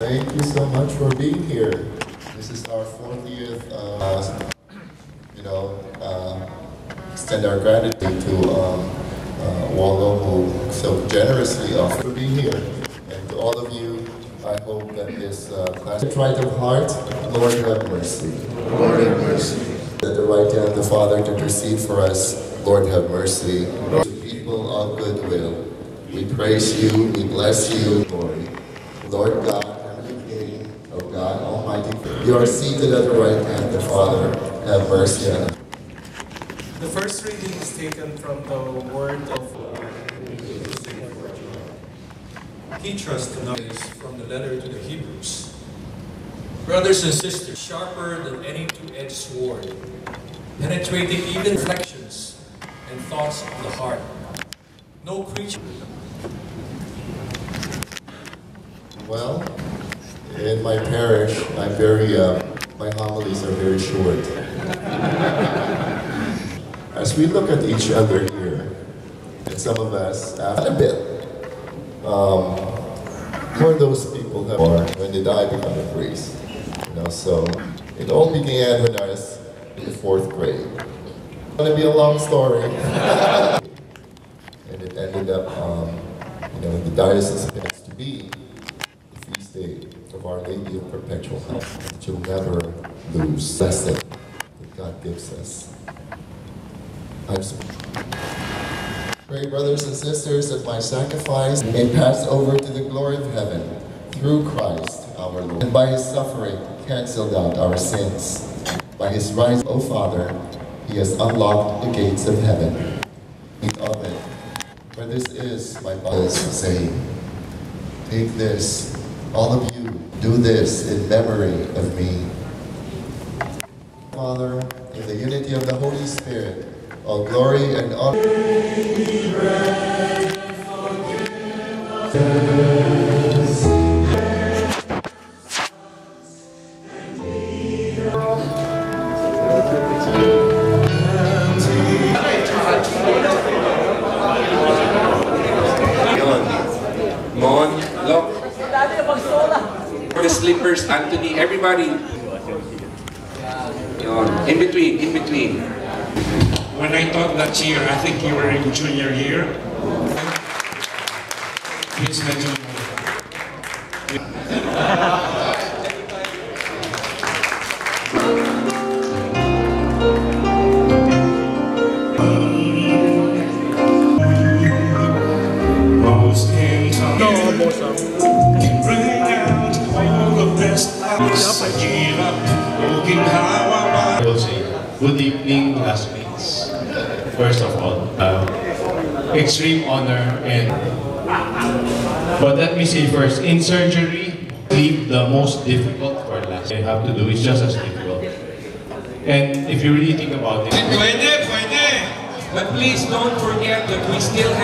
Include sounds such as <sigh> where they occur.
Thank you so much for being here. This is our 40th, uh, you know, uh, extend our gratitude to um, uh, Waldo who so generously offered to be here. And to all of you, I hope that this uh, class, right of heart, Lord have mercy. Lord have mercy. At the right hand of the Father to intercede for us, Lord have mercy. To People of goodwill, we praise you, we bless you, glory. Lord God, Heavenly King, O God Almighty, you are seated at the right hand of the Father, have mercy on us. The first reading is taken from the word of Teach us tonight is from the letter to the Hebrews. Brothers and sisters, sharper than any two-edged sword, penetrating even reflections and thoughts of the heart. No creature. Well, in my parish, I'm very, uh, my homilies are very short. As we look at each other here, and some of us, after a bit, um, who are those people that are, when they die, become a priest? You know, so it all began when I was in the fourth grade. It's gonna be a long story. <laughs> and it ended up, um, you know, in the diocese it has to be of Our Lady of Perpetual Help, that you'll never lose. Blessing that God gives us. I'm so Pray, brothers and sisters, that my sacrifice may pass over to the glory of heaven through Christ our Lord. And by his suffering, canceled out our sins. By his rise, O Father, he has unlocked the gates of heaven. Eat of it. For this is my body saying, Take this, all of you, do this in memory of me. Father, in the unity of the Holy Spirit, all glory and honor. For the slippers, Anthony, everybody. Yun. In between, in between. When I taught that year, I think you were in junior year. Please mention. Most classmates. First of all, uh, extreme honor and. But let me say first, in surgery, the most difficult for last. You have to do is just as difficult. And if you really think about it. But please don't forget that we still have